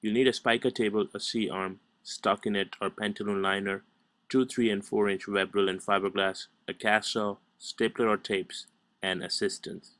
You'll need a spica table, a C-arm, stockinette or pantaloon liner, two, three, and four inch Webril and fiberglass, a cast saw, stapler or tapes, and assistance.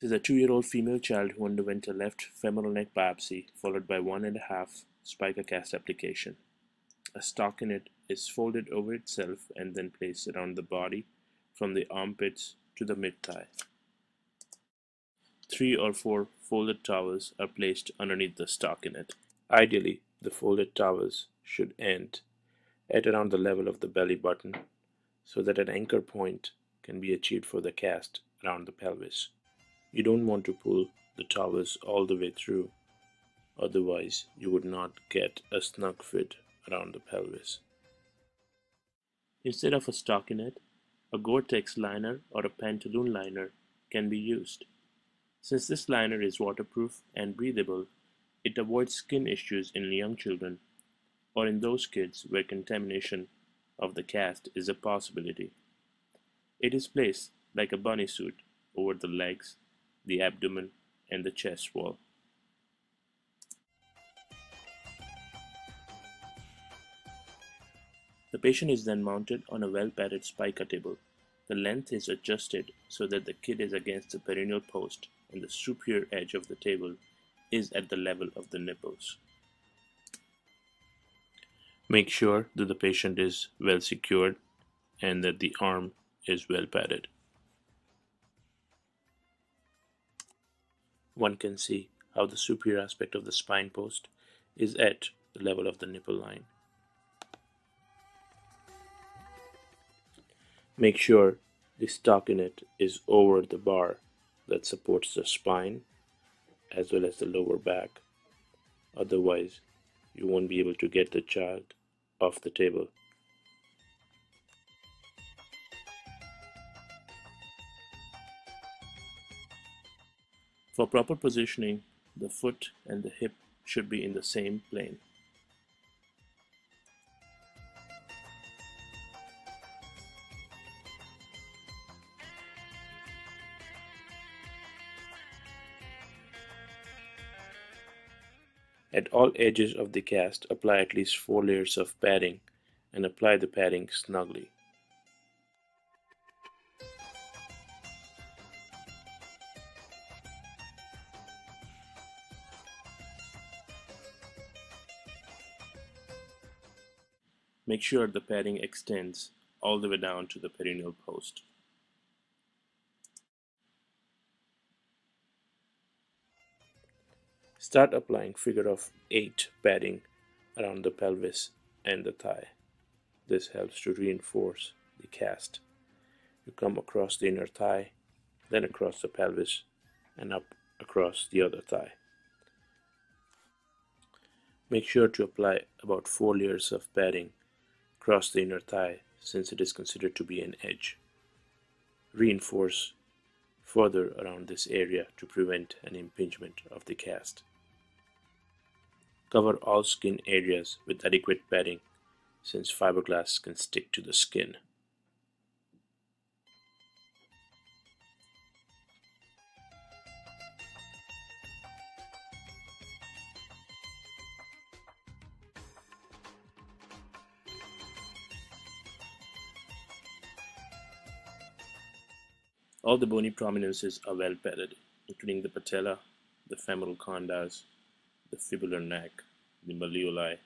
This is a two-year-old female child who underwent a left femoral neck biopsy followed by one and a half spica cast application. A stockinette is folded over itself and then placed around the body from the armpits to the mid-thigh. Three or four folded towels are placed underneath the stockinette. Ideally, the folded towels should end at around the level of the belly button so that an anchor point can be achieved for the cast around the pelvis. You don't want to pull the towels all the way through, otherwise you would not get a snug fit around the pelvis. Instead of a stockinette, a Gore-Tex liner or a pantaloon liner can be used. Since this liner is waterproof and breathable, it avoids skin issues in young children or in those kids where contamination of the cast is a possibility. It is placed like a bunny suit over the legs the abdomen, and the chest wall. The patient is then mounted on a well-padded spica table. The length is adjusted so that the kid is against the perineal post and the superior edge of the table is at the level of the nipples. Make sure that the patient is well secured and that the arm is well padded. One can see how the superior aspect of the spine post is at the level of the nipple line. Make sure the stockinette is over the bar that supports the spine as well as the lower back. Otherwise, you won't be able to get the child off the table. For proper positioning, the foot and the hip should be in the same plane. At all edges of the cast, apply at least 4 layers of padding and apply the padding snugly. Make sure the padding extends all the way down to the perineal post. Start applying figure of 8 padding around the pelvis and the thigh. This helps to reinforce the cast. You come across the inner thigh, then across the pelvis, and up across the other thigh. Make sure to apply about 4 layers of padding Cross the inner thigh since it is considered to be an edge. Reinforce further around this area to prevent an impingement of the cast. Cover all skin areas with adequate padding since fiberglass can stick to the skin. All the bony prominences are well padded, including the patella, the femoral condyles, the fibular neck, the malleoli,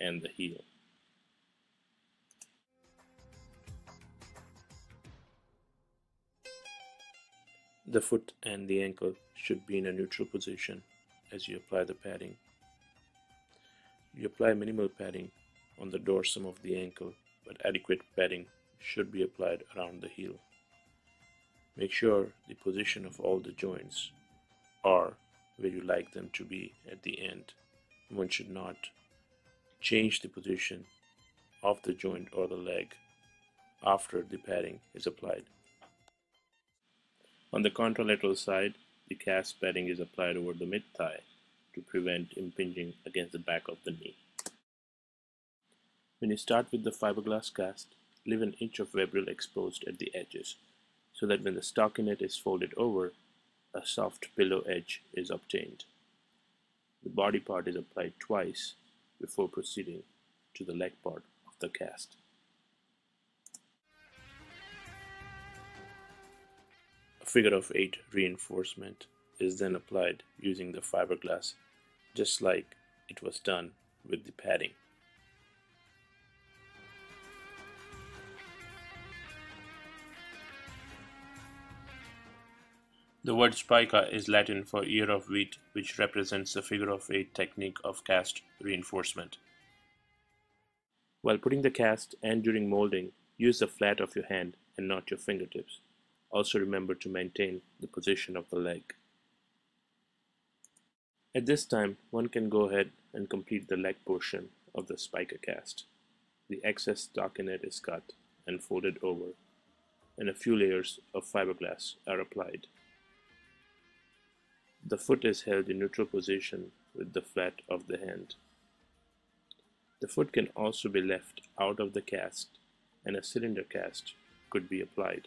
and the heel. The foot and the ankle should be in a neutral position as you apply the padding. You apply minimal padding on the dorsum of the ankle, but adequate padding should be applied around the heel. Make sure the position of all the joints are where you like them to be at the end. One should not change the position of the joint or the leg after the padding is applied. On the contralateral side, the cast padding is applied over the mid-thigh to prevent impinging against the back of the knee. When you start with the fiberglass cast, leave an inch of Webril exposed at the edges so that when the stockinette is folded over, a soft pillow edge is obtained. The body part is applied twice before proceeding to the leg part of the cast. A figure of 8 reinforcement is then applied using the fiberglass just like it was done with the padding. The word spica is Latin for ear of wheat, which represents the figure of eight technique of cast reinforcement. While putting the cast and during molding, use the flat of your hand and not your fingertips. Also remember to maintain the position of the leg. At this time, one can go ahead and complete the leg portion of the spica cast. The excess stockinette is cut and folded over, and a few layers of fiberglass are applied. The foot is held in neutral position with the flat of the hand. The foot can also be left out of the cast and a cylinder cast could be applied.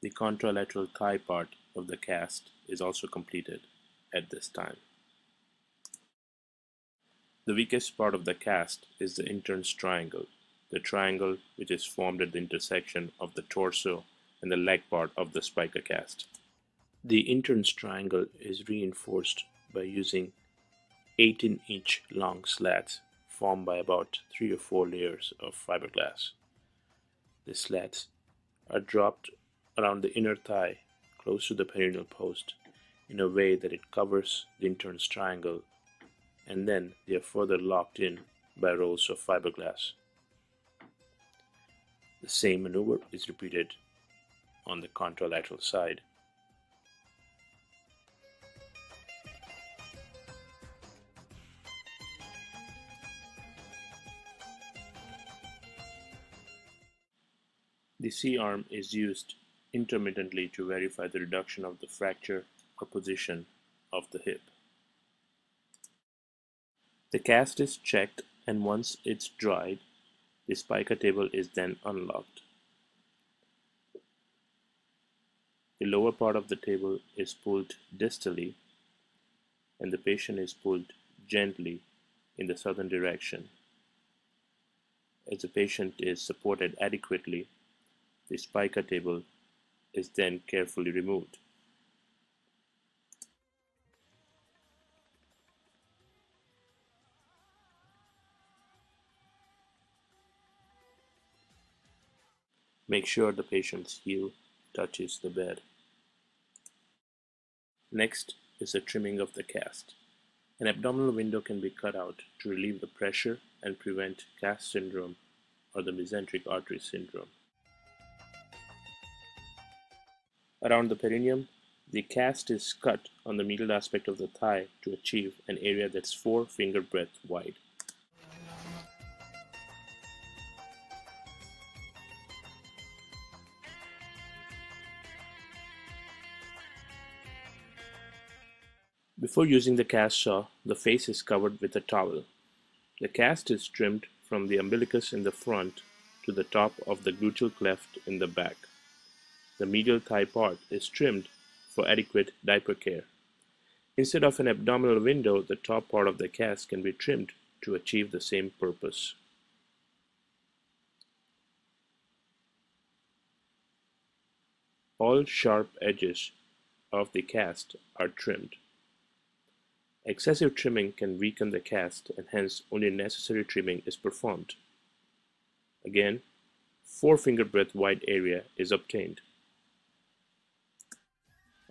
The contralateral thigh part of the cast is also completed at this time. The weakest part of the cast is the Intern's triangle, the triangle which is formed at the intersection of the torso and the leg part of the spica cast. The Intern's triangle is reinforced by using 18 inch long slats formed by about 3 or 4 layers of fiberglass. The slats are dropped around the inner thigh close to the perineal post in a way that it covers the Intern's triangle and then they are further locked in by rolls of fiberglass. The same maneuver is repeated on the contralateral side. The C-arm is used intermittently to verify the reduction of the fracture or position of the hip. The cast is checked and once it's dried, the spica table is then unlocked. The lower part of the table is pulled distally and the patient is pulled gently in the southern direction. As the patient is supported adequately, the spica table is then carefully removed. Make sure the patient's heel touches the bed. Next is the trimming of the cast. An abdominal window can be cut out to relieve the pressure and prevent cast syndrome or the mesenteric artery syndrome. Around the perineum, the cast is cut on the medial aspect of the thigh to achieve an area that's 4 finger breadth wide. Before using the cast saw, the face is covered with a towel. The cast is trimmed from the umbilicus in the front to the top of the gluteal cleft in the back. The medial thigh part is trimmed for adequate diaper care. Instead of an abdominal window, the top part of the cast can be trimmed to achieve the same purpose. All sharp edges of the cast are trimmed. Excessive trimming can weaken the cast and hence only necessary trimming is performed. Again, 4 finger breadth wide area is obtained.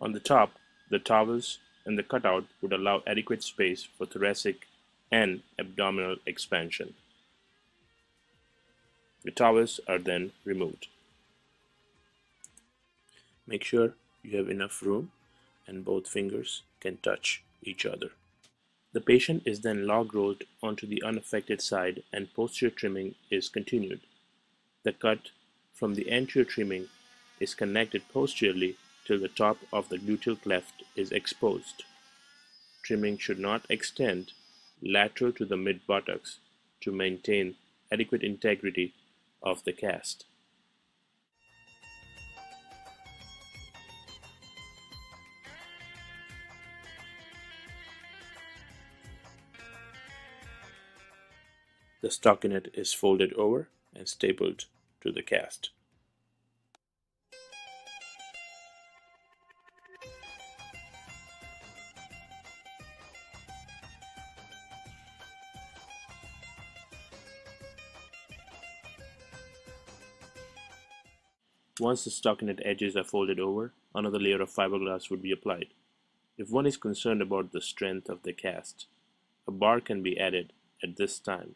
On the top, the towels and the cutout would allow adequate space for thoracic and abdominal expansion. The towels are then removed. Make sure you have enough room and both fingers can touch each other. The patient is then log rolled onto the unaffected side and posterior trimming is continued. The cut from the anterior trimming is connected posteriorly till the top of the gluteal cleft is exposed. Trimming should not extend lateral to the mid buttocks to maintain adequate integrity of the cast. The stockinette is folded over and stapled to the cast. Once the stockinette edges are folded over, another layer of fiberglass would be applied. If one is concerned about the strength of the cast, a bar can be added at this time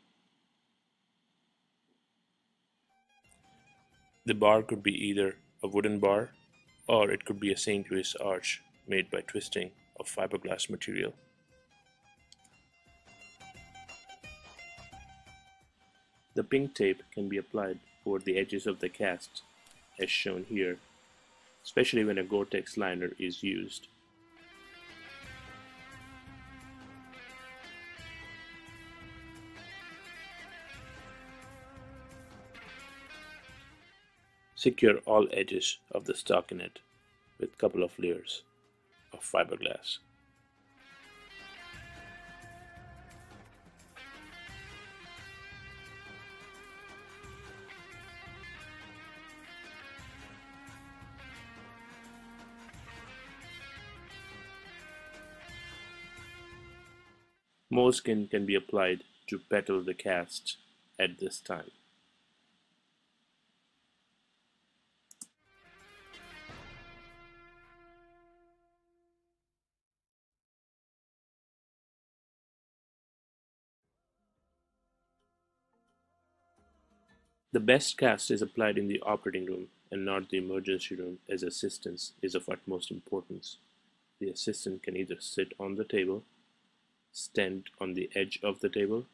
The bar could be either a wooden bar or it could be a St. Louis arch made by twisting of fiberglass material. The pink tape can be applied over the edges of the cast as shown here, especially when a Gore-Tex liner is used. Secure all edges of the stockinette with couple of layers of fiberglass. Moleskin can be applied to petal the cast at this time. The best cast is applied in the operating room and not the emergency room as assistance is of utmost importance. The assistant can either sit on the table, stand on the edge of the table,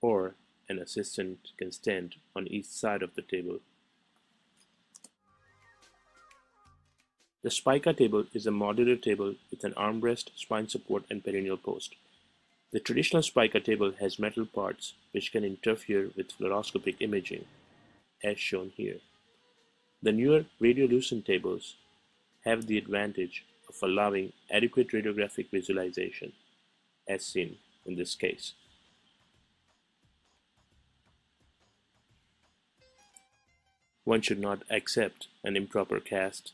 or an assistant can stand on each side of the table. The Spica table is a modular table with an armrest, spine support, and perineal post. The traditional Spica table has metal parts which can interfere with fluoroscopic imaging, as shown here. The newer radiolucent tables have the advantage of allowing adequate radiographic visualization, as seen in this case. One should not accept an improper cast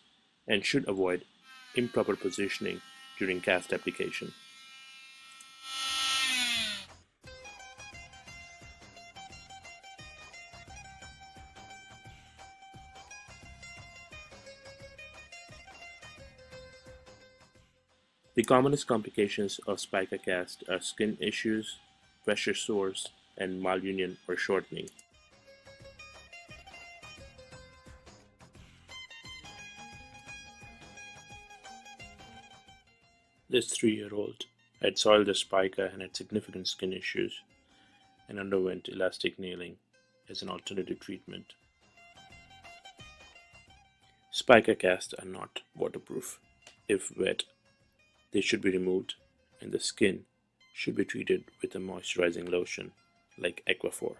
and should avoid improper positioning during cast application. The commonest complications of spica cast are skin issues, pressure sores, and malunion or shortening. This three-year-old had soiled a spica and had significant skin issues and underwent elastic nailing as an alternative treatment. Spica casts are not waterproof. If wet, they should be removed and the skin should be treated with a moisturizing lotion like Aquaphor.